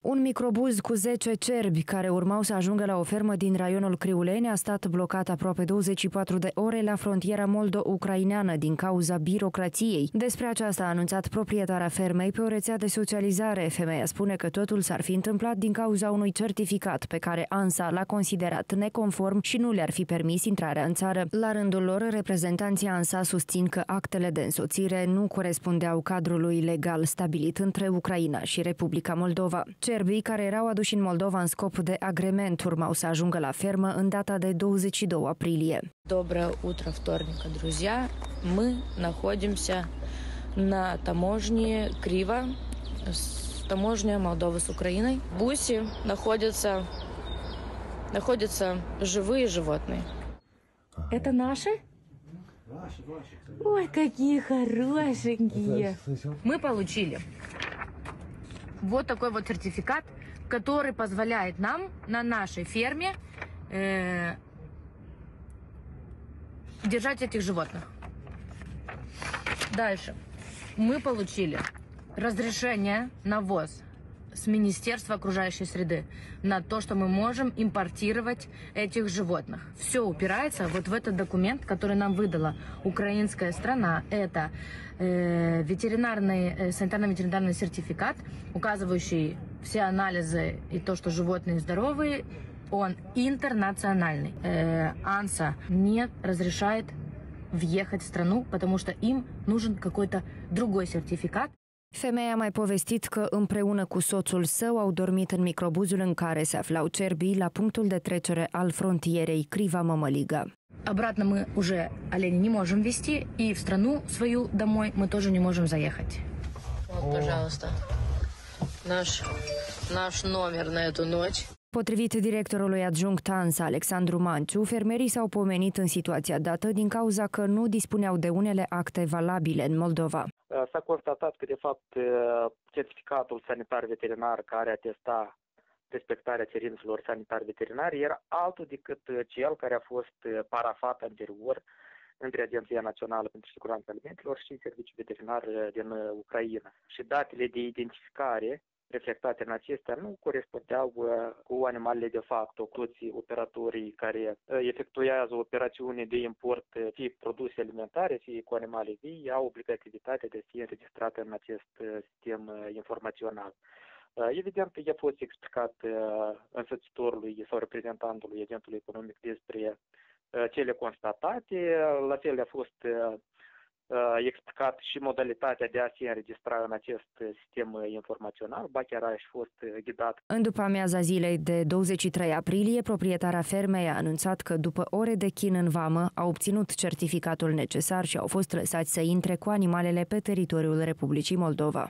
Un microbuz cu 10 cerbi care urmau să ajungă la o fermă din raionul Criuleni a stat blocat aproape 24 de ore la frontiera moldo-ucraineană din cauza birocrației. Despre aceasta a anunțat proprietara fermei pe o rețea de socializare. Femeia spune că totul s-ar fi întâmplat din cauza unui certificat pe care ANSA l-a considerat neconform și nu le-ar fi permis intrarea în țară. La rândul lor, reprezentanții ANSA susțin că actele de însoțire nu corespundeau cadrului legal stabilit între Ucraina și Republica Moldova. Cerbii care erau aduși în Moldova în scop de agrement urmau să ajungă la fermă în data de 22 апреля. Доброе утро вторника, друзья. Мы находимся на таможне Крива, таможня Молдовы с Украиной. В бусе находятся, находятся живые животные. Это наши? Ой, какие хорошенькие. Мы получили вот такой вот сертификат, который позволяет нам на нашей ферме э, держать этих животных. Дальше. Мы получили разрешение на ввоз с Министерства окружающей среды на то, что мы можем импортировать этих животных. Все упирается вот в этот документ, который нам выдала украинская страна. Это э, ветеринарный, э, санитарно-ветеринарный сертификат, указывающий все анализы и то, что животные здоровые, он интернациональный. Э, АНСА не разрешает въехать в страну, потому что им нужен какой-то другой сертификат. Femeia a mai povestit că împreună cu soțul său au dormit în microbuzul în care se aflau cerbii la punctul de trecere al frontierei Крива-Мамалига. Обратно мы уже оленей не можем вести, и в страну свою домой мы тоже не можем заехать. Вот, пожалуйста, наш, наш номер на эту ночь. Potrivit directorului adjunct ANSA, Alexandru Manciu, fermerii s-au pomenit în situația dată din cauza că nu dispuneau de unele acte valabile în Moldova. S-a constatat că, de fapt, certificatul sanitar veterinar care atesta respectarea cerințelor sanitar veterinare era altul decât cel care a fost parafat anterior între Agenția Națională pentru Siguranța Alimentelor și Serviciul Veterinar din Ucraina. Și datele de identificare reflectate în acestea nu corespundeau uh, cu animalele de fapt. Toți operatorii care uh, efectuează operațiuni de import, uh, fie produse alimentare, fie cu animale vii, au obligativitatea de a fi înregistrate în acest sistem informațional. Evident, i-a fost explicat însățitorului sau reprezentantului agentului economic despre cele constatate, la fel a fost explicat și modalitatea de a se înregistra în acest sistem informațional, ba chiar a și fost ghidat. În după amiaza zilei de 23 aprilie, proprietara fermei a anunțat că după ore de chin în vamă a obținut certificatul necesar și au fost lăsați să intre cu animalele pe teritoriul Republicii Moldova.